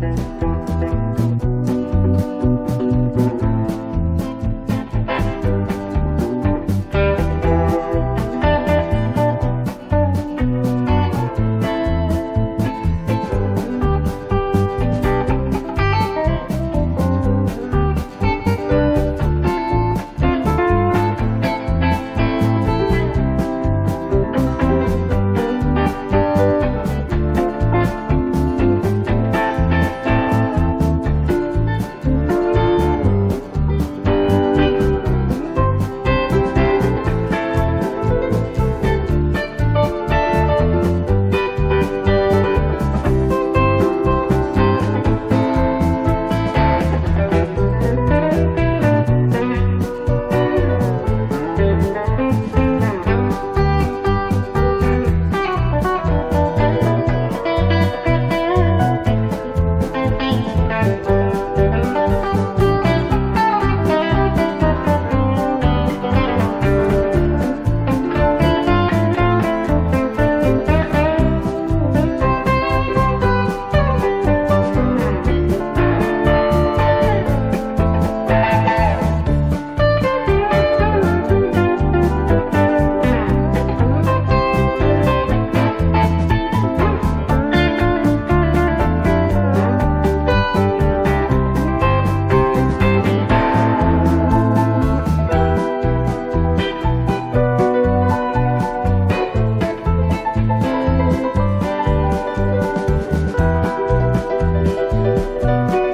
Bye. Música